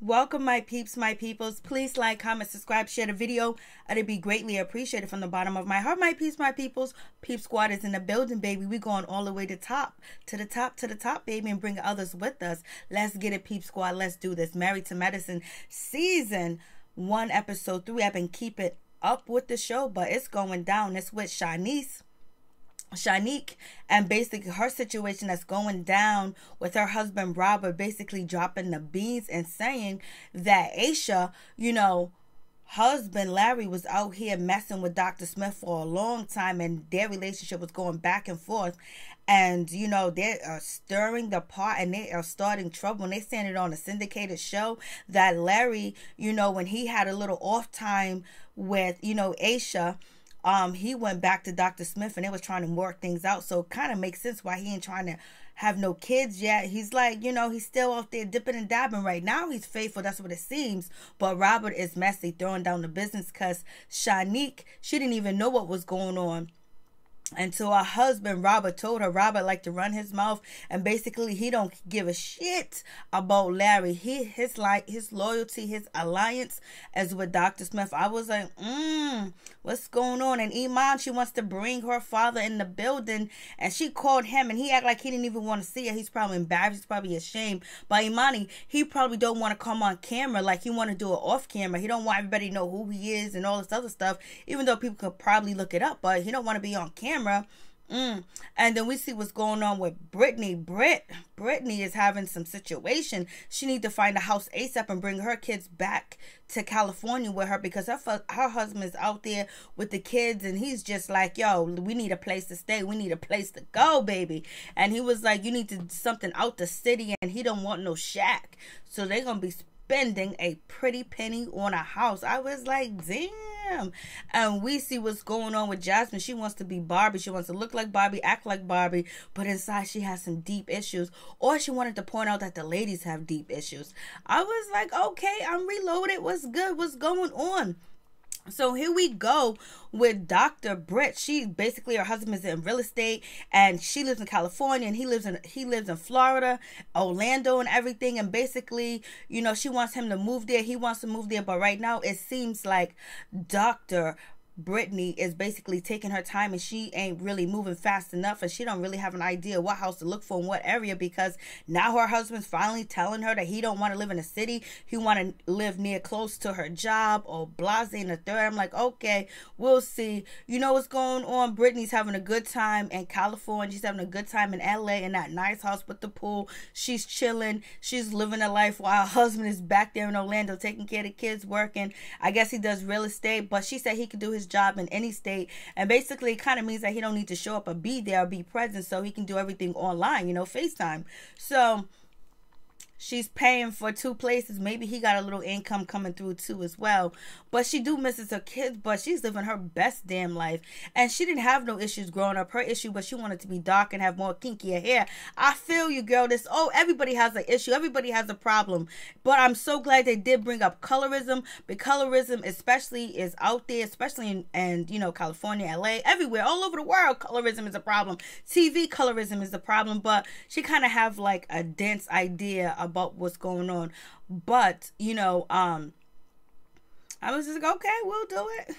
Welcome, my peeps, my peoples. Please like, comment, subscribe, share the video. It'd be greatly appreciated from the bottom of my heart, my peeps, my peoples. Peep Squad is in the building, baby. We going all the way to top, to the top, to the top, baby, and bring others with us. Let's get it, Peep Squad. Let's do this. Married to Medicine, season one, episode three. I've been keeping it up with the show, but it's going down. It's with Shanice Shanique and basically her situation that's going down with her husband Robert basically dropping the beans and saying that Aisha, you know, husband Larry was out here messing with Dr. Smith for a long time and their relationship was going back and forth. And, you know, they are stirring the pot and they are starting trouble. And they saying it on a syndicated show that Larry, you know, when he had a little off time with, you know, Aisha, um, he went back to Dr. Smith and they was trying to work things out. So it kind of makes sense why he ain't trying to have no kids yet. He's like, you know, he's still out there dipping and dabbing right now. He's faithful. That's what it seems. But Robert is messy, throwing down the business because Shanique, she didn't even know what was going on so her husband Robert told her Robert like to run his mouth and basically he don't give a shit about Larry. He his like his loyalty, his alliance as with Dr. Smith. I was like, mm, what's going on? And Iman, she wants to bring her father in the building and she called him and he act like he didn't even want to see her. He's probably embarrassed, he's probably ashamed. But Imani, he probably don't want to come on camera like he want to do it off camera. He don't want everybody to know who he is and all this other stuff, even though people could probably look it up, but he don't want to be on camera camera. Mm. And then we see what's going on with Brittany. Brit, Brittany is having some situation. She need to find a house ASAP and bring her kids back to California with her because her her husband is out there with the kids and he's just like, yo, we need a place to stay. We need a place to go, baby. And he was like, you need to something out the city, and he don't want no shack. So they're gonna be spending a pretty penny on a house. I was like, damn and we see what's going on with Jazmin. She wants to be Barbie. She wants to look like Barbie, act like Barbie, but inside she has some deep issues. Or she wanted to point out that the ladies have deep issues. I was like, okay, I'm reloaded. What's good? What's going on? So here we go with Dr. Britt. She basically her husband is in real estate and she lives in California and he lives in he lives in Florida, Orlando and everything and basically, you know, she wants him to move there. He wants to move there, but right now it seems like Dr. Brittany is basically taking her time and she ain't really moving fast enough and she don't really have an idea what house to look for in what area because now her husband's finally telling her that he don't want to live in a city. He want to live near close to her job or blase in the third. I'm like okay we'll see. You know what's going on? Brittany's having a good time in california. She's having a good time in la in that nice house with the pool. She's chilling. She's living a life while her husband is back there in orlando taking care of the kids working. I guess he does real estate but she said he could do his job in any state. And basically, it kind of means that he don't need to show up or be there or be present so he can do everything online, you know, FaceTime. So she's paying for two places. Maybe he got a little income coming through too as well. But she do misses her kids, but she's living her best damn life. And she didn't have no issues growing up. Her issue was she wanted to be dark and have more kinkier hair. I feel you, girl. This oh, everybody has an issue. Everybody has a problem. But I'm so glad they did bring up colorism. But colorism especially is out there, especially in and you know, California, LA, everywhere, all over the world, colorism is a problem. TV colorism is a problem, but she kind of have like a dense idea about what's going on. But, you know, um I was just like, okay, we'll do it.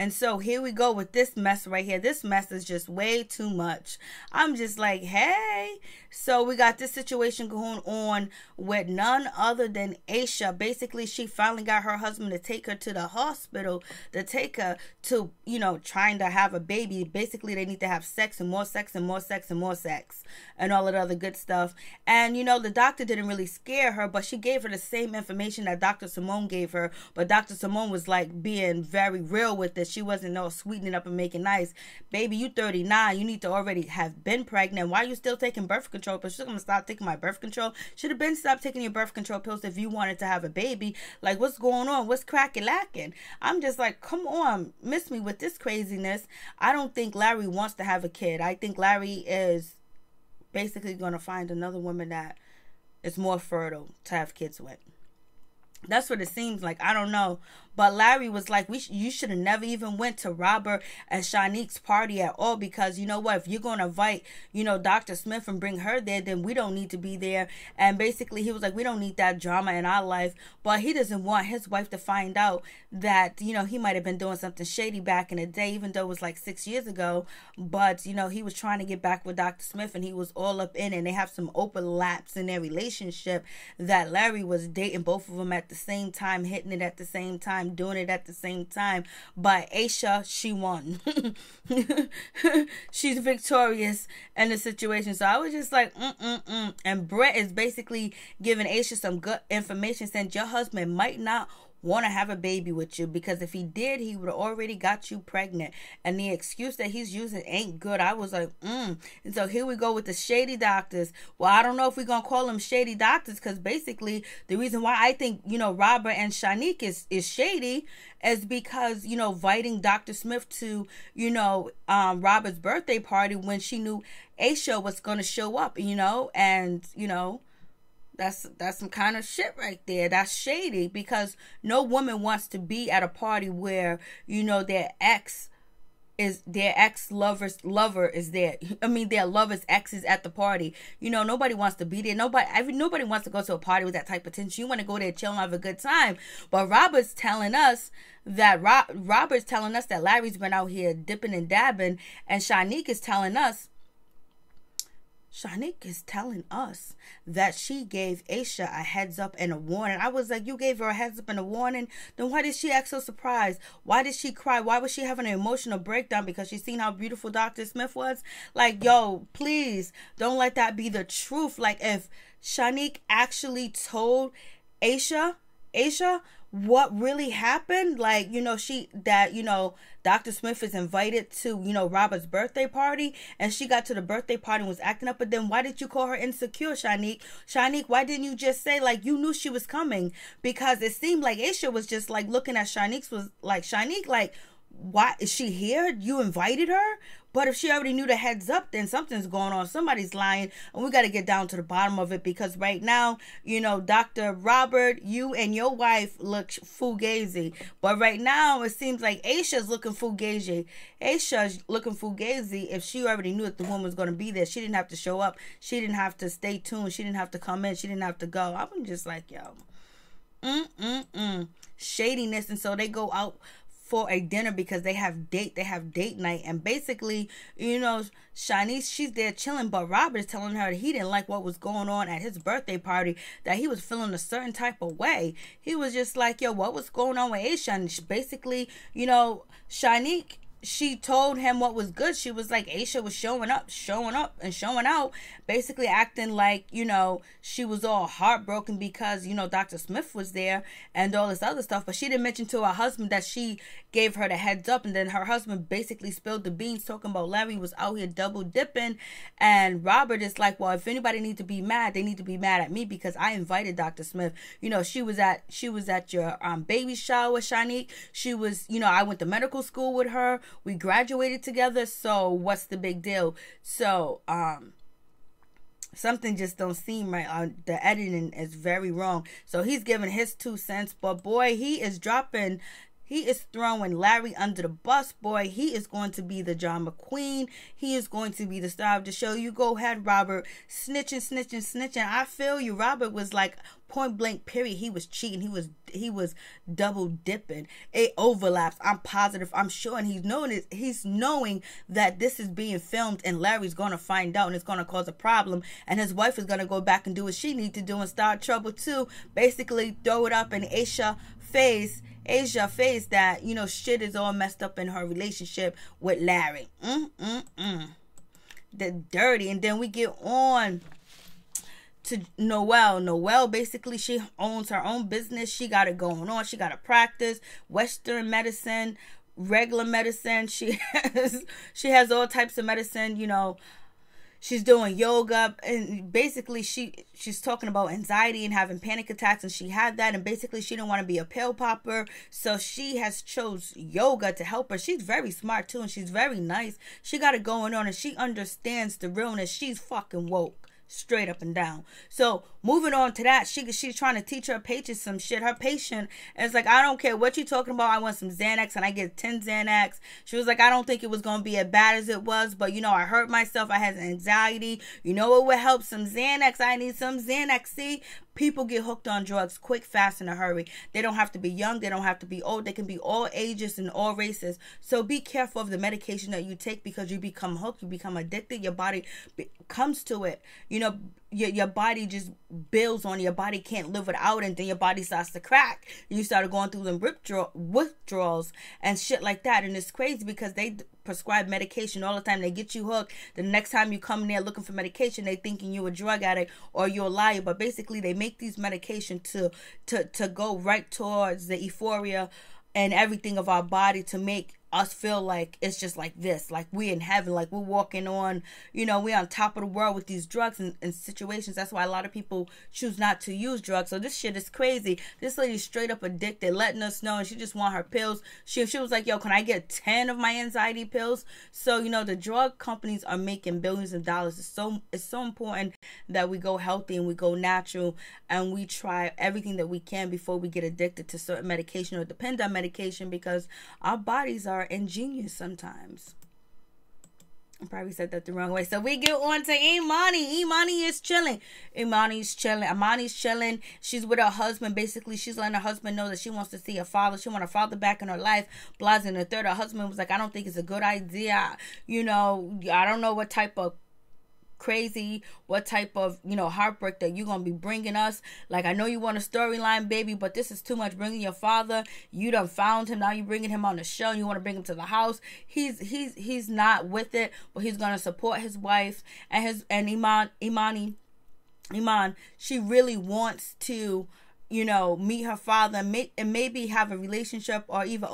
And so here we go with this mess right here. This mess is just way too much. I'm just like, hey. So we got this situation going on with none other than Aisha. Basically, she finally got her husband to take her to the hospital to take her to, you know, trying to have a baby. Basically, they need to have sex and more sex and more sex and more sex and all the other good stuff. And, you know, the doctor didn't really scare her, but she gave her the same information that Dr. Simone gave her. But Dr. Simone was like being very real with it she wasn't no sweetening up and making nice. Baby, you 39. You need to already have been pregnant. Why are you still taking birth control? But she's gonna stop taking my birth control. Should have been stopped taking your birth control pills if you wanted to have a baby. Like, what's going on? What's cracking lacking? I'm just like, come on, miss me with this craziness. I don't think Larry wants to have a kid. I think Larry is basically gonna find another woman that is more fertile to have kids with. That's what it seems like. I don't know. But Larry was like, "We sh- you should have never even went to Robert and Shanique's party at all because you know what? If you're gonna invite, you know, Dr. Smith and bring her there, then we don't need to be there." And basically, he was like, "We don't need that drama in our life." But he doesn't want his wife to find out that you know he might have been doing something shady back in the day, even though it was like six years ago. But you know, he was trying to get back with Dr. Smith, and he was all up in, it. and they have some overlaps in their relationship that Larry was dating both of them at the same time, hitting it at the same time doing it at the same time. But Aisha, she won. She's victorious in the situation. So I was just like, mm mm mm. And Brett is basically giving Aisha some good information, saying your husband might not want to have a baby with you because if he did, he would have already got you pregnant. And the excuse that he's using ain't good. I was like, mm. And so here we go with the shady doctors. Well, I don't know if we're going to call them shady doctors because basically the reason why I think, you know, Robert and Shanique is, is shady is because, you know, inviting Dr. Smith to, you know, um, Robert's birthday party when she knew Aisha was going to show up, you know, and, you know, that's that's some kind of shit right there. That's shady because no woman wants to be at a party where you know their ex is their ex lover's lover is there. I mean their lover's ex is at the party. You know nobody wants to be there. Nobody every nobody wants to go to a party with that type of tension. You want to go there chill and have a good time. But Robert's telling us that Rob, Robert's telling us that Larry's been out here dipping and dabbing, and Shanique is telling us Shanique is telling us that she gave Aisha a heads up and a warning. I was like, You gave her a heads up and a warning? Then why did she act so surprised? Why did she cry? Why was she having an emotional breakdown because she seen how beautiful Dr. Smith was? Like, yo, please don't let that be the truth. Like, if Shanique actually told Aisha, Aisha, what really happened like you know she that you know dr smith is invited to you know robert's birthday party and she got to the birthday party and was acting up but then why did you call her insecure shanique? Shanique why didn't you just say like you knew she was coming? Because it seemed like aisha was just like looking at shanique's was like shanique like why is she here you invited her but if she already knew the heads up, then something's going on. Somebody's lying, and we got to get down to the bottom of it because right now, you know, Dr. Robert, you and your wife look fugazi. But right now, it seems like Aisha's looking fugazi. Aisha's looking fugazi if she already knew that the woman was going to be there. She didn't have to show up. She didn't have to stay tuned. She didn't have to come in. She didn't have to go. I'm just like, yo, mm mm mm. Shadiness. And so they go out for a dinner because they have date they have date night. And basically you know Shanice she's there chilling but Robert is telling her that he didn't like what was going on at his birthday party that he was feeling a certain type of way. He was just like yo what was going on with Aisha? And basically you know Shanique she told him what was good. She was like, Aisha was showing up, showing up, and showing out, basically acting like, you know, she was all heartbroken because, you know, Dr. Smith was there and all this other stuff. But she didn't mention to her husband that she gave her the heads up. And then her husband basically spilled the beans talking about Larry was out here double dipping. And Robert is like, well, if anybody needs to be mad, they need to be mad at me because I invited Dr. Smith. You know, she was at, she was at your um, baby shower, Shanique. She was, you know, I went to medical school with her we graduated together so what's the big deal? So um something just don't seem right. Uh, the editing is very wrong. So he's giving his two cents but boy he is dropping he is throwing Larry under the bus, boy. He is going to be the John McQueen. He is going to be the star of the show. You go ahead, Robert. Snitching, snitching, snitching. I feel you. Robert was like point blank period he was cheating he was he was double dipping it overlaps i'm positive i'm sure and he's knowing it he's knowing that this is being filmed and larry's gonna find out and it's gonna cause a problem and his wife is gonna go back and do what she needs to do and start trouble too basically throw it up in aisha face Asia face that you know shit is all messed up in her relationship with Larry. Mm mm mm. The dirty, and then we get on to Noelle. Noelle basically she owns her own business. She got it going on. She got a practice, Western medicine, regular medicine. She has she has all types of medicine, you know, she's doing yoga and basically she she's talking about anxiety and having panic attacks and she had that and basically she didn't want to be a pill popper so she has chose yoga to help her. She's very smart too and she's very nice. She got it going on and she understands the realness. She's fucking woke straight up and down. So moving on to that, she she's trying to teach her patient some shit. Her patient is like, I don't care what you talking about. I want some Xanax, and I get ten Xanax. She was like, I don't think it was gonna be as bad as it was, but you know, I hurt myself. I had anxiety. You know what would help? Some Xanax. I need some Xanax. See, people get hooked on drugs quick, fast, in a hurry. They don't have to be young. They don't have to be old. They can be all ages and all races. So be careful of the medication that you take because you become hooked. You become addicted. Your body comes to it. You know, your, your body just builds on your body can't live without it and then your body starts to crack. You start going through them withdraw, withdrawals and shit like that. And it's crazy because they prescribe medication all the time. They get you hooked. The next time you come in there looking for medication they thinking you're a drug addict or you're a liar. But basically they make these medication to to to go right towards the euphoria and everything of our body to make us feel like it's just like this like we in heaven like we're walking on you know we're on top of the world with these drugs and, and, situations. That's why a lot of people choose not to use drugs. So this shit is crazy. This lady's straight up addicted letting us know and she just want her pills. She, she was like yo can i get 10 of my anxiety pills? So you know the drug companies are making billions of dollars. It's so it's so important that we go healthy and we go natural and we try everything that we can before we get addicted to certain medication or depend on medication because our bodies are are ingenious sometimes. I probably said that the wrong way. So we get on to Imani. Imani is chilling. Imani's chilling. Imani's chilling. She's with her husband. Basically, she's letting her husband know that she wants to see her father. She wants her father back in her life. Blas and the third, her husband was like, I don't think it's a good idea. You know, I don't know what type of crazy, what type of, you know, heartbreak that you're going to be bringing us. Like, I know you want a storyline, baby, but this is too much. Bringing your father, you done found him. Now you're bringing him on the show. You want to bring him to the house. He's, he's, he's not with it, but he's going to support his wife and his, and Iman, Imani, Iman, she really wants to, you know, meet her father and, make, and maybe have a relationship or even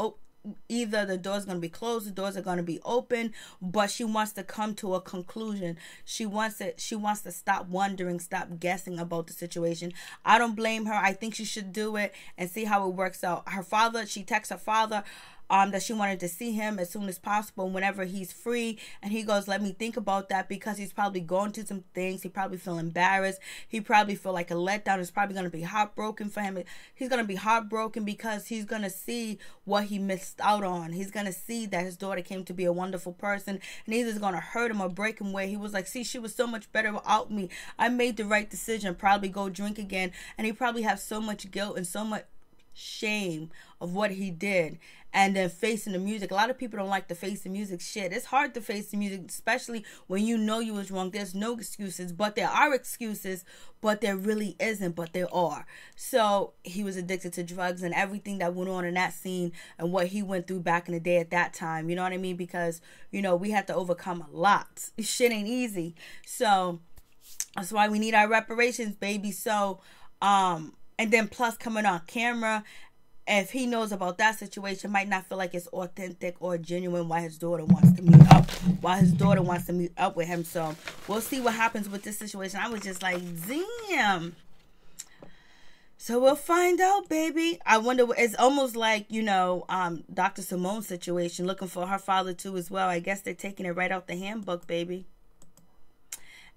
either the door's going to be closed the doors are going to be open but she wants to come to a conclusion. She wants it she wants to stop wondering stop guessing about the situation. I don't blame her. I think she should do it and see how it works out. Her father she texts her father um, that she wanted to see him as soon as possible whenever he's free. And he goes, let me think about that because he's probably going through some things. He probably feel embarrassed. He probably feel like a letdown. It's probably going to be heartbroken for him. He's going to be heartbroken because he's going to see what he missed out on. He's going to see that his daughter came to be a wonderful person and either going to hurt him or break him where he was like, see, she was so much better without me. I made the right decision. Probably go drink again. And he probably have so much guilt and so much shame of what he did and then facing the music. A lot of people don't like to face the music shit. It's hard to face the music, especially when you know you was wrong. There's no excuses, but there are excuses, but there really isn't, but there are. So he was addicted to drugs and everything that went on in that scene and what he went through back in the day at that time. You know what I mean? Because, you know, we had to overcome a lot. Shit ain't easy. So that's why we need our reparations, baby. So, um, and then plus coming on camera if he knows about that situation, might not feel like it's authentic or genuine why his daughter wants to meet up, why his daughter wants to meet up with him. So we'll see what happens with this situation. I was just like, damn. So we'll find out, baby. I wonder. It's almost like you know, um, Dr. Simone's situation, looking for her father too as well. I guess they're taking it right out the handbook, baby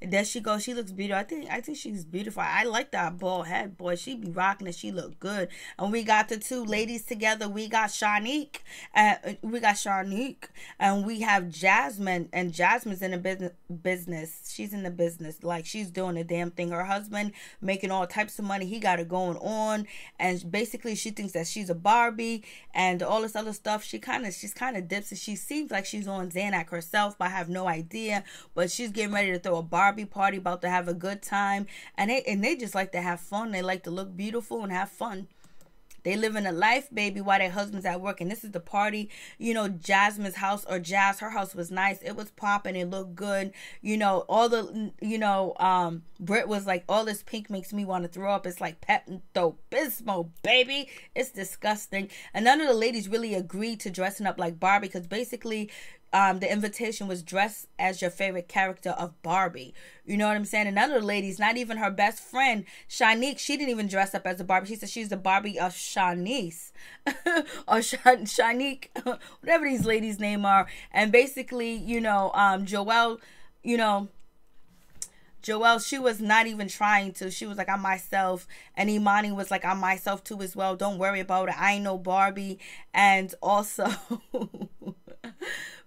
there she goes. She looks beautiful. I think I think she's beautiful. I like that bald head, boy. She be rocking it. She look good. And we got the two ladies together. We got Shanique, and we got Shanique, and we have Jazmin. And Jazmin's in the business. Business. She's in the business. Like she's doing a damn thing. Her husband making all types of money. He got it going on, and basically she thinks that she's a Barbie and all this other stuff. She kind of she's kind of dips. And she seems like she's on Xanax herself, but I have no idea. But she's getting ready to throw a Barbie Barbie party, about to have a good time, and they and they just like to have fun. They like to look beautiful and have fun. They live in a life, baby, while their husband's at work. And this is the party. You know, Jazmin's house or Jazz, her house was nice. It was popping. It looked good. You know, all the, you know, um, Britt was like, all this pink makes me want to throw up. It's like Pepto Bismol, baby. It's disgusting. And none of the ladies really agreed to dressing up like Barbie because basically, um, the invitation was dress as your favorite character of Barbie. You know what I'm saying? Another ladies, not even her best friend, Shanique, she didn't even dress up as a Barbie. She said she's the Barbie of Shanice or Shanique, whatever these ladies' name are. And basically, you know, um, Joelle, you know, Joelle, she was not even trying to. She was like, I'm myself. And Imani was like, I'm myself too as well. Don't worry about it. I ain't no Barbie. And also,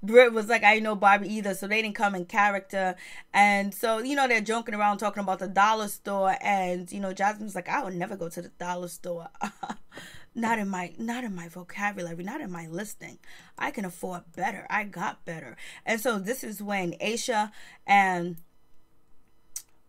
Britt was like, I know no Barbie either. So they didn't come in character. And so, you know, they're joking around talking about the dollar store. And, you know, Jazmin's like, I would never go to the dollar store. not in my not in my vocabulary not in my listing i can afford better i got better and so this is when aisha and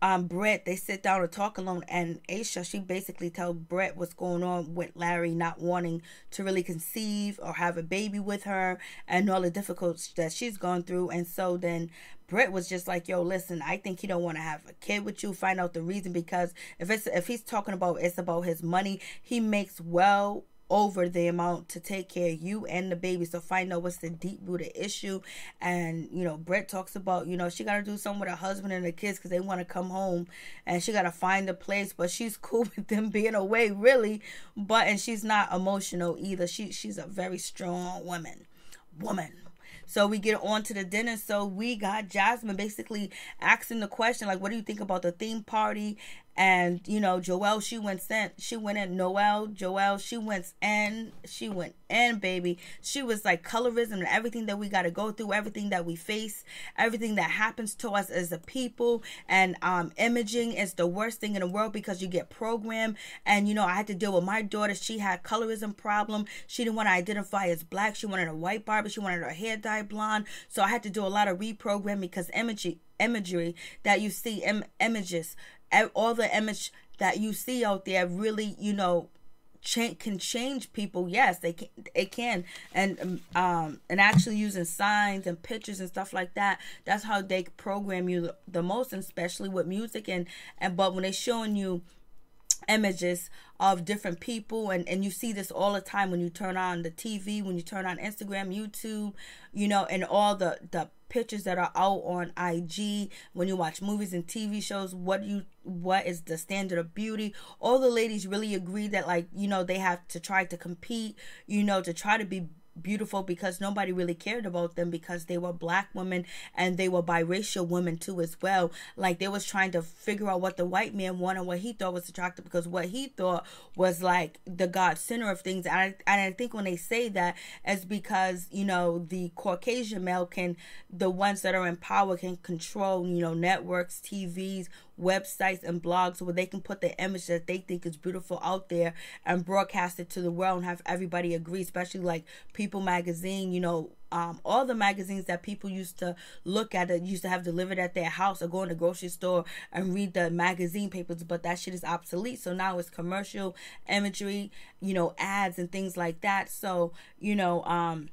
um Brett they sit down to talk alone and Aisha she basically tells Brett what's going on with Larry not wanting to really conceive or have a baby with her and all the difficulties that she's gone through and so then Brett was just like, "Yo, listen, I think he don't want to have a kid with you. Find out the reason because if it's if he's talking about it's about his money, he makes well over the amount to take care of you and the baby. So find out what's the deep rooted issue. And you know, Brett talks about you know she got to do something with her husband and the kids because they want to come home, and she got to find a place. But she's cool with them being away, really. But and she's not emotional either. She she's a very strong woman, woman. So we get on to the dinner. So we got Jazmin basically asking the question, like, what do you think about the theme party? And you know, Joelle, she went in she went in. Noel, Joelle, she went in, she went in, baby. She was like colorism and everything that we got to go through, everything that we face, everything that happens to us as a people. And um, imaging is the worst thing in the world because you get programmed. And you know, I had to deal with my daughter. She had colorism problem. She didn't want to identify as black. She wanted a white barber. She wanted her hair dyed blonde. So I had to do a lot of reprogramming because imagery imagery that you see Im- images all the image that you see out there really, you know, can change people. Yes, they can. It can, and um, and actually using signs and pictures and stuff like that. That's how they program you the most, especially with music and and. But when they're showing you images of different people and and you see this all the time when you turn on the TV when you turn on Instagram YouTube you know and all the the pictures that are out on IG when you watch movies and TV shows what you what is the standard of beauty? All the ladies really agree that like you know they have to try to compete you know to try to be beautiful because nobody really cared about them because they were black women and they were biracial women too as well. Like they was trying to figure out what the white man wanted what he thought was attractive because what he thought was like the god center of things. And I, and I think when they say that it's because you know the caucasian male can the ones that are in power can control you know networks tvs websites and blogs where they can put the image that they think is beautiful out there and broadcast it to the world and have everybody agree, especially like People magazine, you know, um, all the magazines that people used to look at that used to have delivered at their house or go in the grocery store and read the magazine papers, but that shit is obsolete. So now it's commercial imagery, you know, ads and things like that. So, you know, um,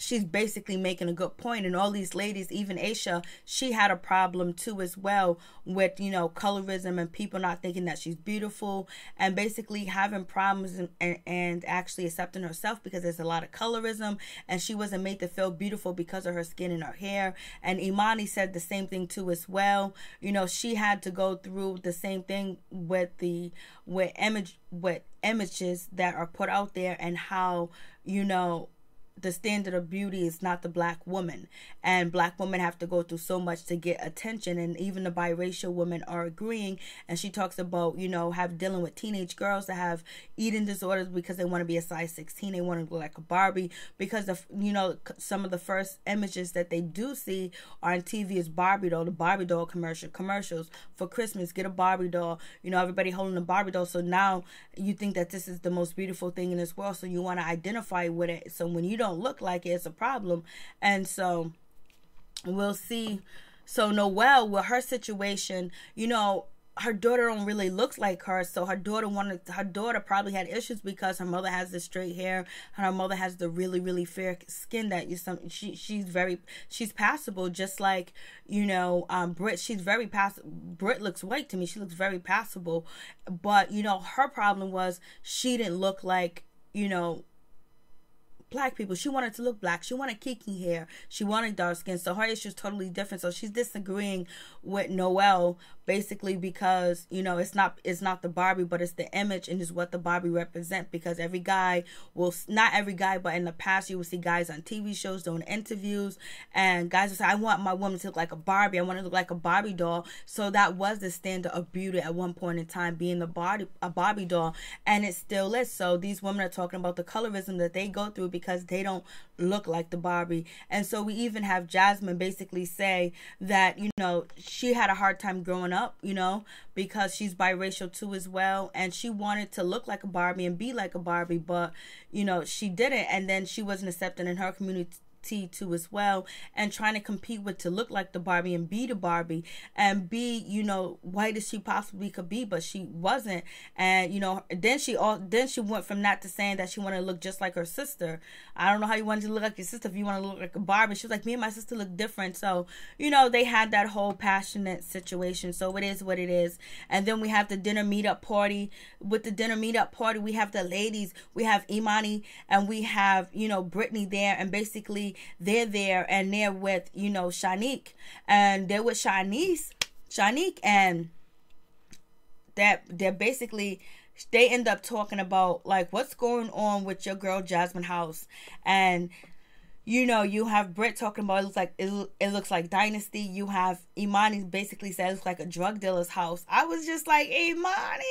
she's basically making a good point and all these ladies even aisha she had a problem too as well with you know colorism and people not thinking that she's beautiful and basically having problems and, and, actually accepting herself because there's a lot of colorism and she wasn't made to feel beautiful because of her skin and her hair. And imani said the same thing too as well. You know she had to go through the same thing with the with image with images that are put out there and how you know the standard of beauty is not the black woman. And black women have to go through so much to get attention. And even the biracial women are agreeing. And she talks about you know have dealing with teenage girls that have eating disorders because they want to be a size 16 they want to look like a barbie. Because of you know some of the first images that they do see are on tv is barbie doll the barbie doll commercial commercials for christmas. Get a barbie doll. You know everybody holding a barbie doll. So now you think that this is the most beautiful thing in this world. So you want to identify with it. So when you don't don't look like it, it's a problem. And so we'll see. So Noelle, with her situation, you know, her daughter don't really look like her so her daughter wanted her daughter probably had issues because her mother has the straight hair and her mother has the really really fair skin that you some she she's very she's passable just like you know um Brit she's very pass Brit looks white to me she looks very passable but you know her problem was she didn't look like you know black people. She wanted to look black. She wanted kinky hair. She wanted dark skin. So her issue is totally different. So she's disagreeing with Noelle basically because you know it's not it's not the Barbie, but it's the image and is what the Barbie represent. Because every guy will not every guy, but in the past you will see guys on TV shows doing interviews, and guys will say, "I want my woman to look like a Barbie. I want to look like a Barbie doll." So that was the standard of beauty at one point in time, being the Barbie a Barbie doll, and it still is. So these women are talking about the colorism that they go through because they don't look like the Barbie, and so we even have Jazmin basically say that you know she had a hard time growing up, you know, because she's biracial too as well. And she wanted to look like a Barbie and be like a Barbie, but, you know, she didn't. And then she wasn't accepted in her community too as well and trying to compete with to look like the Barbie and be the Barbie and be you know white as she possibly could be but she wasn't. And you know then she all then she went from that to saying that she wanted to look just like her sister. I don't know how you wanted to look like your sister if you want to look like a Barbie. She was like me and my sister look different. So you know they had that whole passionate situation. So it is what it is. And then we have the dinner meetup party. With the dinner meetup party we have the ladies. We have Imani and we have you know Brittany there. And basically they're there and they're with, you know, Shanique. And they're with Shanice, Shanique, and that they're basically they end up talking about like what's going on with your girl Jazmin House and you know you have Britt talking about it looks like it, it looks like dynasty you have Imani basically says it's like a drug dealer's house I was just like Imani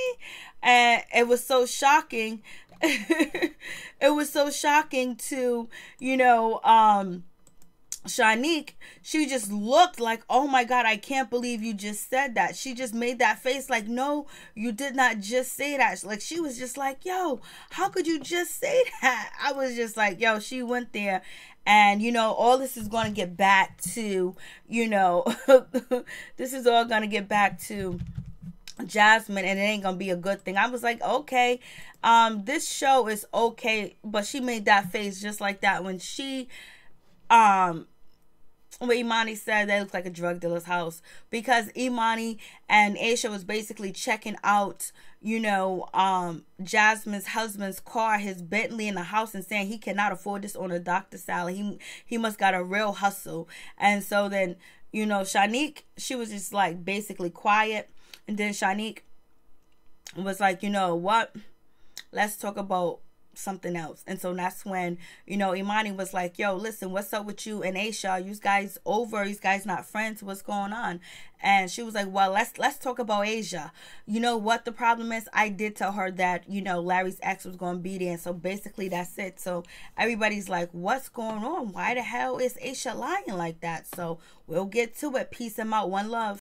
and it was so shocking it was so shocking to, you know, um, Shanique, she just looked like, oh my God, I can't believe you just said that. She just made that face like, no, you did not just say that. Like, she was just like, yo, how could you just say that? I was just like, yo, she went there. And, you know, all this is going to get back to, you know, this is all going to get back to Jazmin and it ain't gonna be a good thing. I was like, okay, um, this show is okay, but she made that face just like that when she um when Imani said that looks like a drug dealer's house because Imani and Aisha was basically checking out, you know, um, Jazmin's husband's car, his Bentley in the house, and saying he cannot afford this on a doctor salary. He he must got a real hustle, and so then you know, Shanique, she was just like basically quiet and then Shanique was like, you know what? Let's talk about something else. And so that's when, you know, Imani was like, yo, listen, what's up with you and Aisha? You guys over, you guys not friends, what's going on? And she was like, well, let's let's talk about Asia. You know what the problem is? I did tell her that, you know, Larry's ex was going to be there. And so basically that's it. So everybody's like, what's going on? Why the hell is Aisha lying like that? So we'll get to it. Peace and out. One love.